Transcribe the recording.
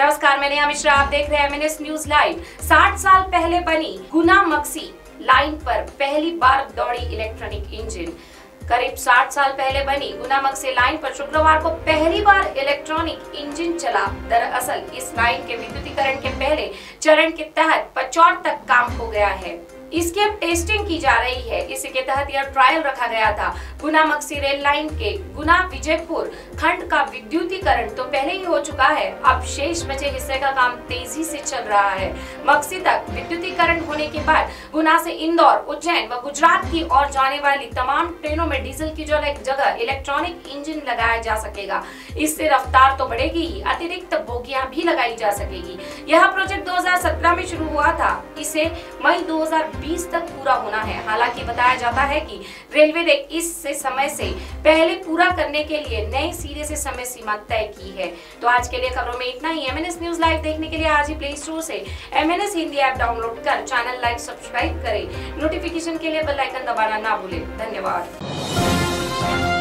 नमस्कार, मैं नेहा मिश्रा, आप देख रहे हैं न्यूज़ लाइव 60 साल पहले बनी गुना मक्सी लाइन पर पहली बार दौड़ी इलेक्ट्रॉनिक इंजन। करीब 60 साल पहले बनी गुना मक्सी लाइन पर शुक्रवार को पहली बार इलेक्ट्रॉनिक इंजन चला। दरअसल, इस लाइन के विद्युतीकरण के पहले चरण के तहत पचौर तक काम हो गया है। इसकी अब टेस्टिंग की जा रही है। इसी के तहत यह ट्रायल रखा गया था। गुना मक्सी रेल लाइन के गुना विजयपुर खंड का विद्युतीकरण तो पहले ही हो चुका है। अब शेष बचे हिस्से का काम तेज़ी से चल रहा है। मक्सी तक विद्युतीकरण होने के बाद गुना से इंदौर, उज्जैन व गुजरात की ओर जाने वाली तमाम ट्रेनों में डीजल की जगह इलेक्ट्रॉनिक इंजन लगाया जा सकेगा। इससे रफ्तार तो बढ़ेगी अतिरिक्त बोगियाँ भी लगाई जा सकेगी। यह प्रोजेक्ट 2017 में शुरू हुआ था। इसे मई 2020 तक पूरा होना है। हालाँकि बताया जाता है कि रेलवे ने इस से समय से पहले पूरा करने के लिए नए सिरे से समय सीमा तय की है। तो आज के लिए खबरों में इतना ही। एमएनएस न्यूज़ लाइव देखने के लिए आज ही प्ले स्टोर से एमएनएस हिंदी ऐप डाउनलोड कर चैनल लाइक सब्सक्राइब करें। नोटिफिकेशन के लिए बेल आइकन दबाना ना भूलें। धन्यवाद।